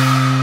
you